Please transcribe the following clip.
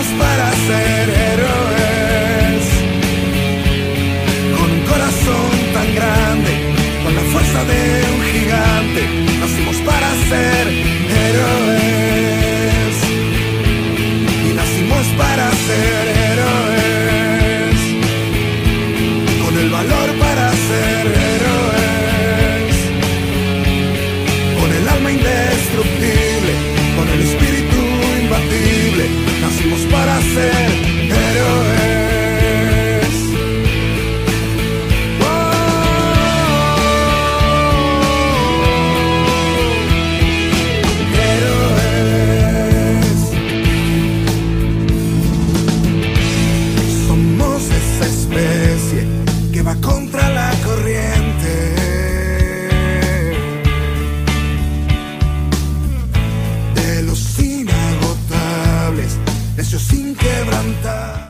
nacimos para ser héroes. Con un corazón tan grande, con la fuerza de un gigante, nacimos para ser héroes. Y nacimos para ser héroes. Con el valor para ser héroes. necios sin quebrantar.